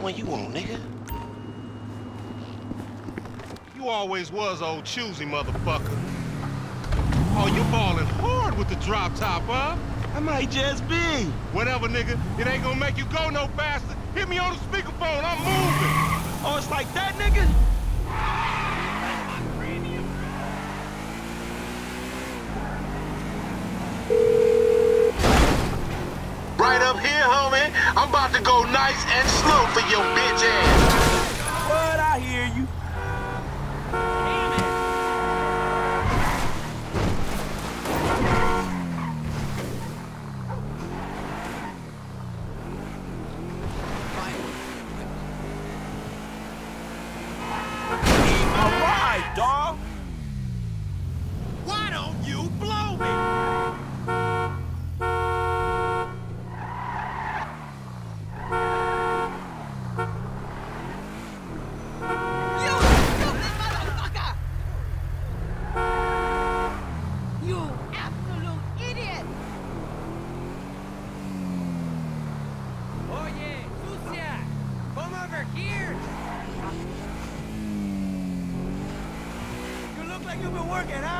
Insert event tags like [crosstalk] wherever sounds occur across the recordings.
one you want, nigga? You always was old choosy, motherfucker. Oh, you balling hard with the drop top, huh? I might just be. Whatever, nigga. It ain't gonna make you go no faster. Hit me on the speakerphone. I'm moving. Oh, it's like that, nigga? Right up here, homie. I'm about to go nice and slow for your bitch ass. You been working out.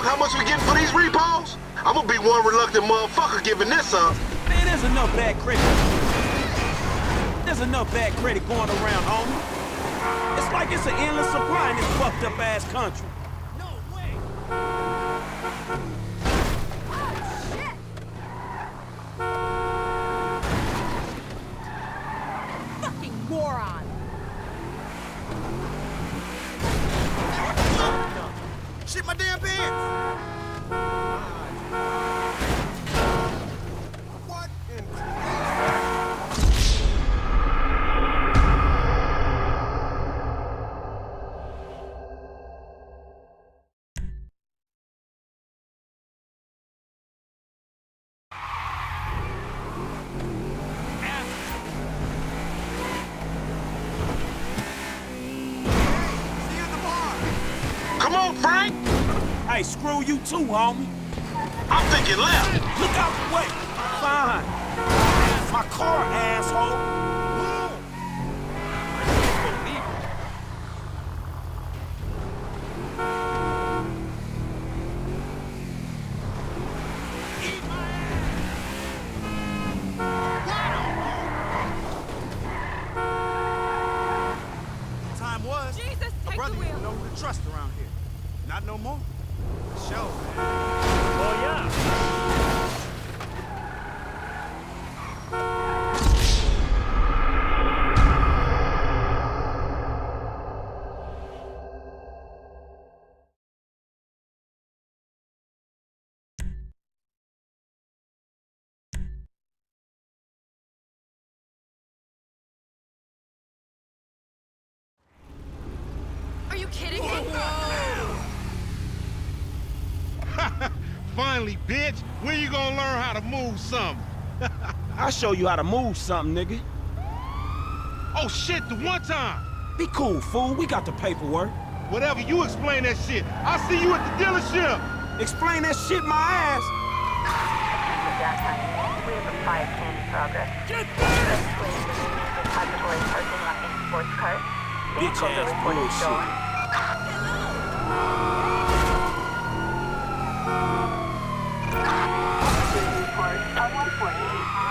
dog, how much we getting for these repos? I'm gonna be one reluctant motherfucker giving this up. man, there's enough bad credit. There's enough bad credit going around, homie. It's like it's an endless supply in this fucked up ass country. No way! Come on, Frank. Hey, screw you too, homie. I'm thinking left. Look out the way. Fine. My car, asshole. Know who to trust around here. Not no more. Show, man. Finally, bitch. When you gonna learn how to move something? [laughs] I'll show you how to move something, nigga. Oh shit, the one time. Be cool, fool. We got the paperwork. Whatever, you explain that shit. I'll see you at the dealership. Explain that shit my ass. downtown. We have a five in progress. Get back! Depository parking lot in sports cars. Bitch Vehicles are ass bullshit. stolen. On 140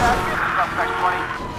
Suspect 20.